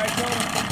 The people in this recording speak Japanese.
All right.